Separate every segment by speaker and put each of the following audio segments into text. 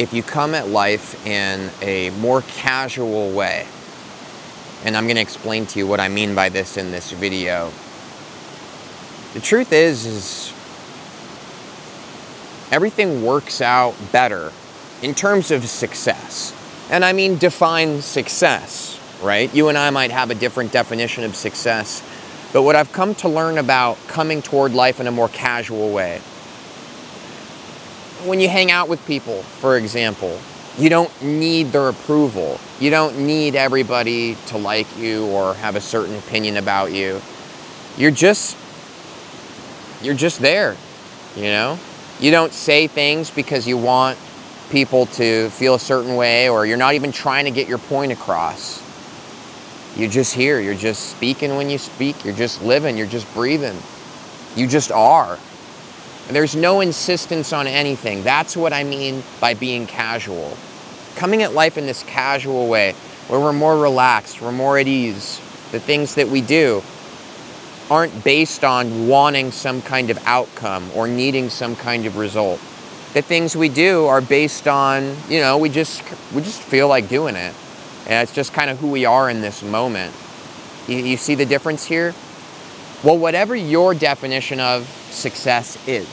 Speaker 1: if you come at life in a more casual way, and I'm going to explain to you what I mean by this in this video. The truth is is everything works out better in terms of success. And I mean define success, right? You and I might have a different definition of success, but what I've come to learn about coming toward life in a more casual way when you hang out with people, for example, you don't need their approval. You don't need everybody to like you or have a certain opinion about you. You're just you're just there, you know? You don't say things because you want people to feel a certain way or you're not even trying to get your point across. You're just here. You're just speaking when you speak. You're just living. You're just breathing. You just are. There's no insistence on anything. That's what I mean by being casual. Coming at life in this casual way, where we're more relaxed, we're more at ease. The things that we do aren't based on wanting some kind of outcome or needing some kind of result. The things we do are based on, you know, we just we just feel like doing it. And it's just kind of who we are in this moment. You, you see the difference here? Well, whatever your definition of success is.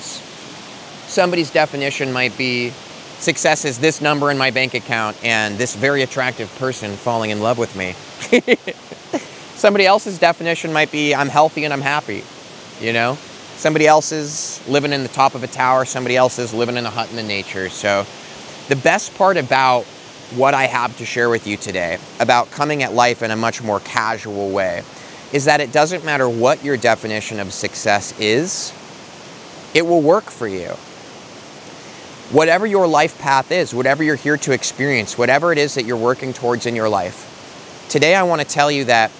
Speaker 1: Somebody's definition might be success is this number in my bank account and this very attractive person falling in love with me. Somebody else's definition might be I'm healthy and I'm happy, you know? Somebody else's living in the top of a tower, somebody else's living in a hut in the nature. So, the best part about what I have to share with you today about coming at life in a much more casual way is that it doesn't matter what your definition of success is, it will work for you. Whatever your life path is, whatever you're here to experience, whatever it is that you're working towards in your life, today I want to tell you that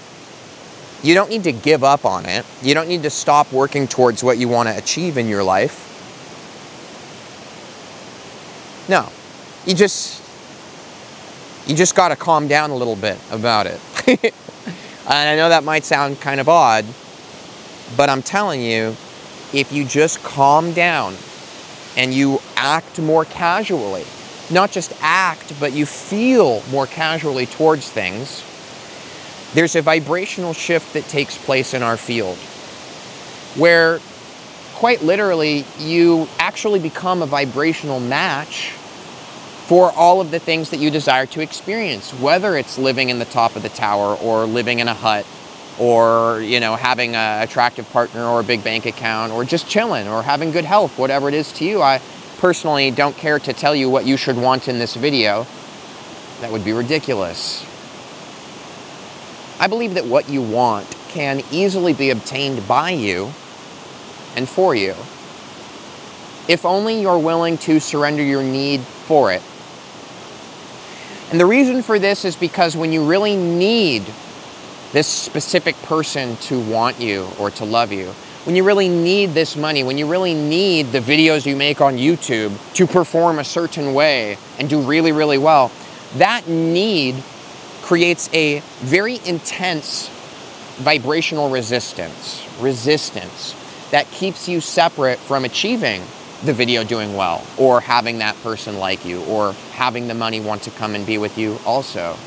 Speaker 1: you don't need to give up on it. You don't need to stop working towards what you want to achieve in your life. No. You just you just got to calm down a little bit about it. and I know that might sound kind of odd, but I'm telling you, if you just calm down and you act more casually, not just act, but you feel more casually towards things, there's a vibrational shift that takes place in our field where quite literally you actually become a vibrational match for all of the things that you desire to experience, whether it's living in the top of the tower or living in a hut or you know having an attractive partner or a big bank account or just chilling or having good health whatever it is to you. I personally don't care to tell you what you should want in this video. That would be ridiculous. I believe that what you want can easily be obtained by you and for you. If only you're willing to surrender your need for it. And the reason for this is because when you really need this specific person to want you or to love you, when you really need this money, when you really need the videos you make on YouTube to perform a certain way and do really, really well, that need creates a very intense vibrational resistance, resistance that keeps you separate from achieving the video doing well or having that person like you or having the money want to come and be with you also.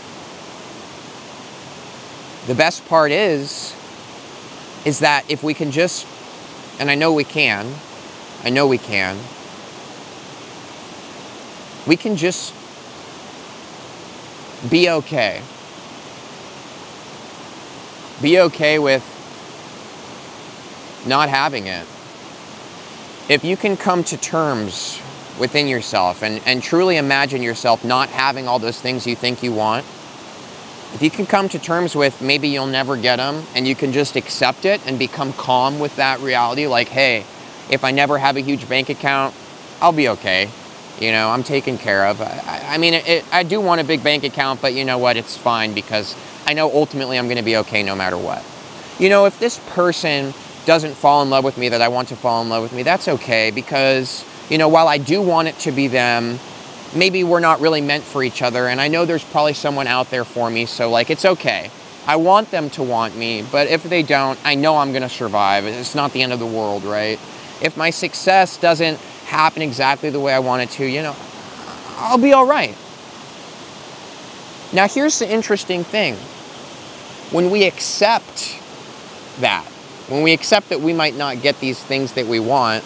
Speaker 1: The best part is, is that if we can just, and I know we can, I know we can, we can just be okay. Be okay with not having it. If you can come to terms within yourself and, and truly imagine yourself not having all those things you think you want, if you can come to terms with maybe you'll never get them and you can just accept it and become calm with that reality, like, hey, if I never have a huge bank account, I'll be okay. You know, I'm taken care of. I, I mean, it, I do want a big bank account, but you know what? It's fine because I know ultimately I'm going to be okay no matter what. You know, if this person doesn't fall in love with me that I want to fall in love with me, that's okay because, you know, while I do want it to be them, maybe we're not really meant for each other. And I know there's probably someone out there for me. So, like, it's okay. I want them to want me, but if they don't, I know I'm going to survive. It's not the end of the world, right? If my success doesn't happen exactly the way I want it to, you know, I'll be all right. Now, here's the interesting thing when we accept that, when we accept that we might not get these things that we want,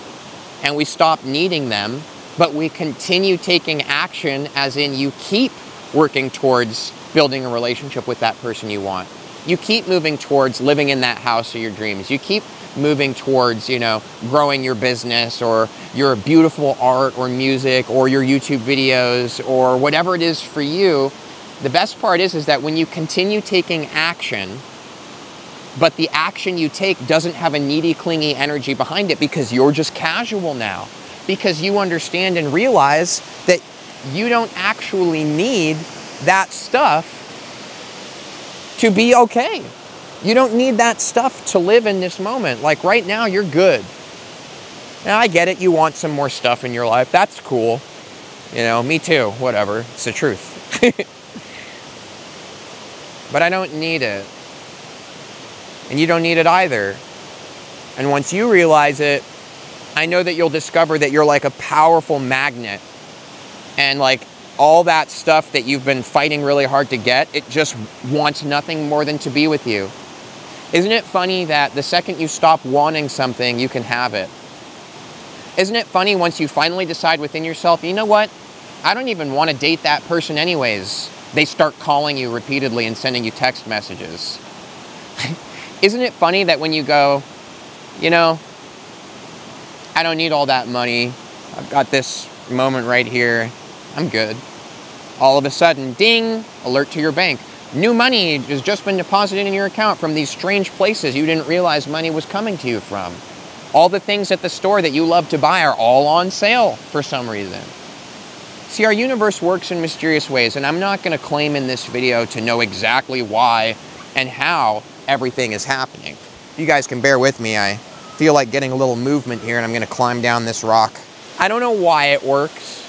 Speaker 1: and we stop needing them, but we continue taking action, as in you keep working towards building a relationship with that person you want. You keep moving towards living in that house of your dreams. You keep moving towards, you know, growing your business or your beautiful art or music or your YouTube videos or whatever it is for you. The best part is is that when you continue taking action, but the action you take doesn't have a needy, clingy energy behind it because you're just casual now. Because you understand and realize that you don't actually need that stuff to be okay. You don't need that stuff to live in this moment. Like right now, you're good. Now, I get it. You want some more stuff in your life. That's cool. You know, me too. Whatever. It's the truth. but I don't need it. And you don't need it either. And once you realize it, I know that you'll discover that you're like a powerful magnet. And like all that stuff that you've been fighting really hard to get, it just wants nothing more than to be with you. Isn't it funny that the second you stop wanting something, you can have it? Isn't it funny once you finally decide within yourself, you know what? I don't even want to date that person anyways. They start calling you repeatedly and sending you text messages. Isn't it funny that when you go, you know, I don't need all that money. I've got this moment right here. I'm good. All of a sudden, ding, alert to your bank. New money has just been deposited in your account from these strange places you didn't realize money was coming to you from. All the things at the store that you love to buy are all on sale for some reason. See, our universe works in mysterious ways, and I'm not going to claim in this video to know exactly why and how everything is happening. You guys can bear with me. I feel like getting a little movement here, and I'm to climb down this rock. I don't know why it works.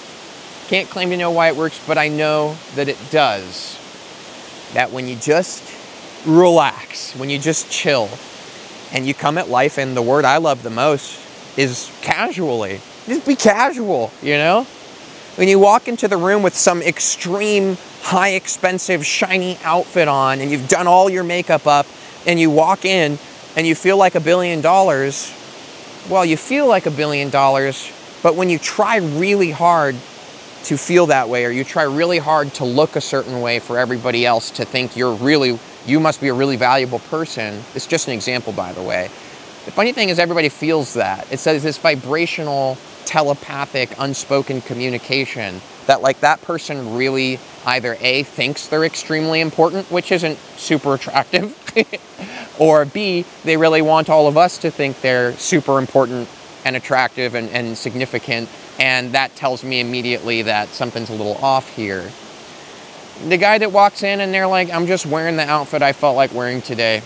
Speaker 1: Can't claim to know why it works, but I know that it does. That when you just relax, when you just chill, and you come at life, and the word I love the most is casually. Just be casual, you know? When you walk into the room with some extreme, high expensive, shiny outfit on, and you've done all your makeup up, and you walk in and you feel like a billion dollars, well, you feel like a billion dollars, but when you try really hard to feel that way or you try really hard to look a certain way for everybody else to think you're really you must be a really valuable person it's just an example by the way the funny thing is everybody feels that. It says this vibrational telepathic unspoken communication that like that person really either a thinks they're extremely important which isn't super attractive or b they really want all of us to think they're super important and attractive and, and significant and that tells me immediately that something's a little off here. The guy that walks in and they're like, I'm just wearing the outfit I felt like wearing today,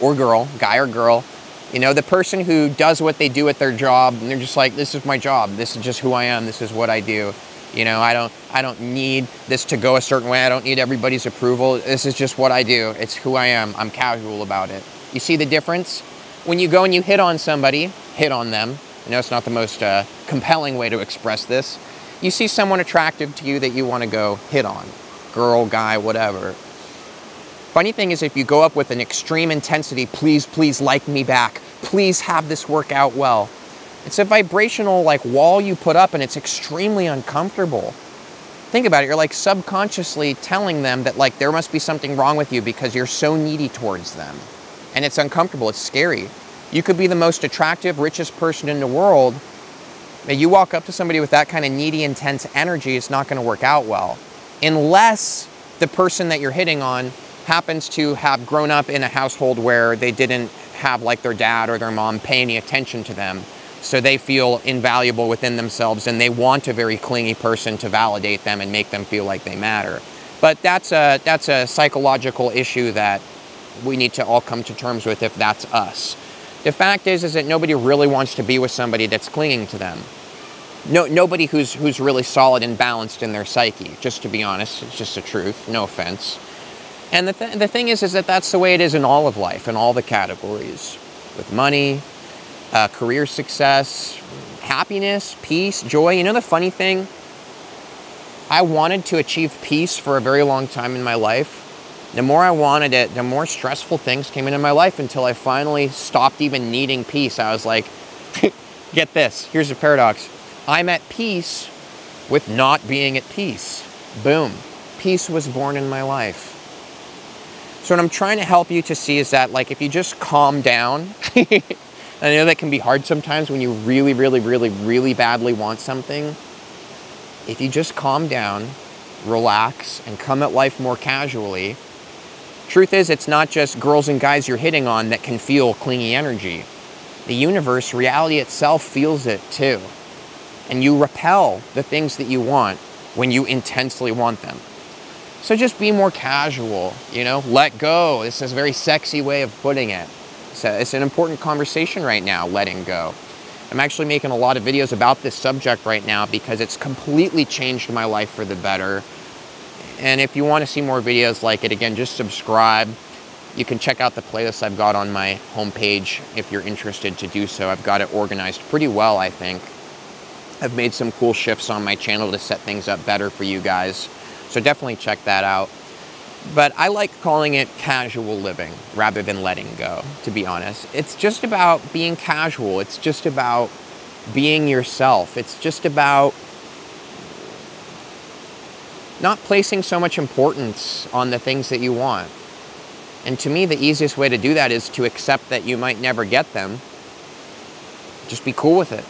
Speaker 1: or girl, guy or girl, you know, the person who does what they do at their job and they're just like, this is my job, this is just who I am, this is what I do. You know, I don't I don't need this to go a certain way. I don't need everybody's approval. This is just what I do. It's who I am. I'm casual about it. You see the difference? When you go and you hit on somebody, hit on them, I know it's not the most uh, compelling way to express this. You see someone attractive to you that you want to go hit on, girl, guy, whatever. Funny thing is, if you go up with an extreme intensity, please, please like me back, please have this work out well. It's a vibrational like wall you put up and it's extremely uncomfortable. Think about it, you're like subconsciously telling them that like there must be something wrong with you because you're so needy towards them. And it's uncomfortable, it's scary. You could be the most attractive, richest person in the world. But you walk up to somebody with that kind of needy, intense energy, it's not going to work out well. Unless the person that you're hitting on happens to have grown up in a household where they didn't have like their dad or their mom pay any attention to them. So they feel invaluable within themselves and they want a very clingy person to validate them and make them feel like they matter. But that's a, that's a psychological issue that we need to all come to terms with if that's us. The fact is, is that nobody really wants to be with somebody that's clinging to them. No, nobody who's who's really solid and balanced in their psyche. Just to be honest, it's just the truth. No offense. And the, th- the thing is, is that that's the way it is in all of life, in all the categories, with money, uh, career success, happiness, peace, joy. You know the funny thing? I wanted to achieve peace for a very long time in my life. The more I wanted it, the more stressful things came into my life until I finally stopped even needing peace. I was like, get this, here's the paradox. I'm at peace with not being at peace. Boom. Peace was born in my life. So what I'm trying to help you to see is that like if you just calm down, I know that can be hard sometimes when you really, really, really, really badly want something. If you just calm down, relax, and come at life more casually, truth is it's not just girls and guys you're hitting on that can feel clingy energy. The universe, reality itself feels it too. And you repel the things that you want when you intensely want them. So just be more casual, you know, let go. This is a very sexy way of putting it. So it's an important conversation right now, letting go. I'm actually making a lot of videos about this subject right now because it's completely changed my life for the better. And if you want to see more videos like it, again, just subscribe. You can check out the playlist I've got on my homepage if you're interested to do so. I've got it organized pretty well, I think. I've made some cool shifts on my channel to set things up better for you guys. So definitely check that out. But I like calling it casual living rather than letting go, to be honest. It's just about being casual. It's just about being yourself. It's just about not placing so much importance on the things that you want. And to me, the easiest way to do that is to accept that you might never get them. Just be cool with it.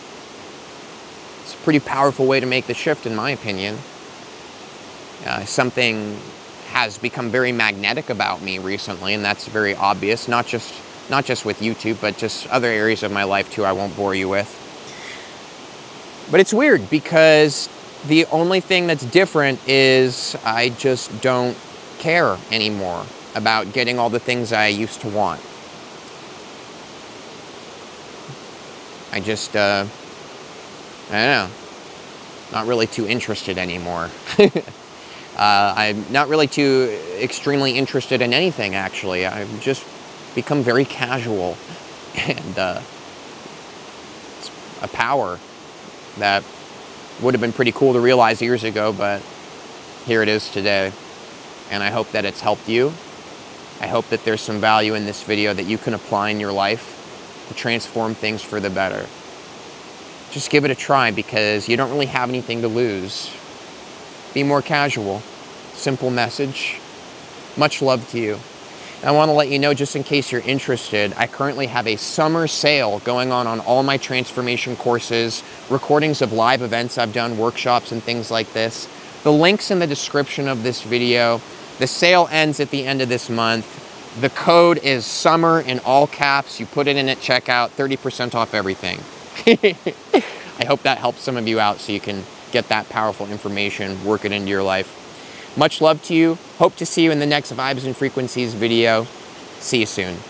Speaker 1: It's a pretty powerful way to make the shift, in my opinion. Uh, something has become very magnetic about me recently, and that's very obvious. Not just not just with YouTube, but just other areas of my life too. I won't bore you with. But it's weird because the only thing that's different is I just don't care anymore about getting all the things I used to want. I just, uh, I don't know, not really too interested anymore. Uh, I'm not really too extremely interested in anything, actually. I've just become very casual. And uh, it's a power that would have been pretty cool to realize years ago, but here it is today. And I hope that it's helped you. I hope that there's some value in this video that you can apply in your life to transform things for the better. Just give it a try because you don't really have anything to lose. Be more casual. Simple message. Much love to you. I want to let you know, just in case you're interested, I currently have a summer sale going on on all my transformation courses, recordings of live events I've done, workshops and things like this. The link's in the description of this video. The sale ends at the end of this month. The code is summer in all caps. You put it in at checkout, 30% off everything. I hope that helps some of you out so you can get that powerful information, work it into your life. Much love to you. Hope to see you in the next Vibes and Frequencies video. See you soon.